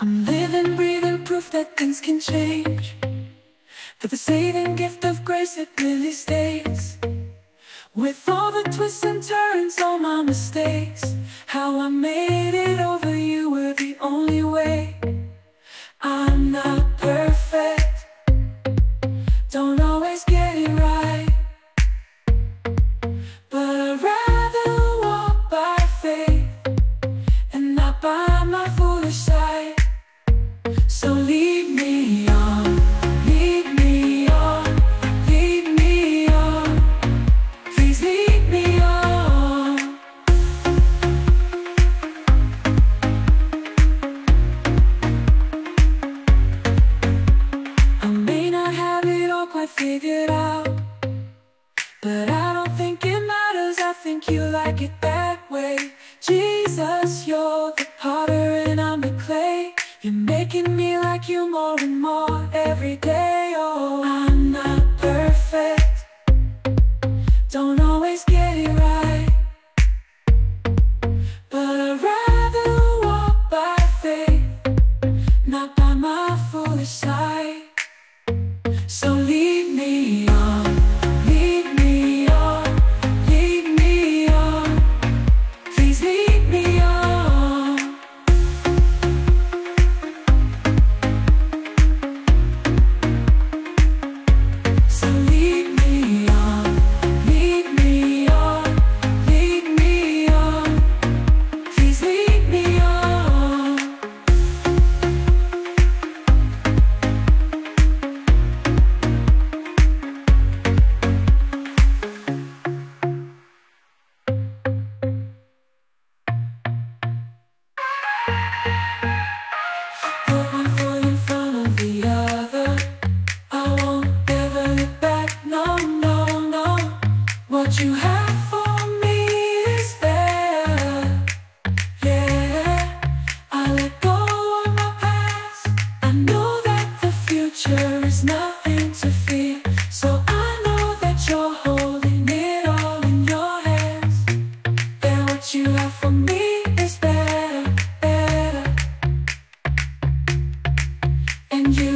I'm living, breathing proof that things can change. That the saving gift of grace, it really stays. With all the twists and turns, all my mistakes, how I made it over you were the only way. Think you like it that way. Jesus, you're the potter and I'm the clay. You're making me like you more and more every day. Oh, I'm not perfect. Don't you.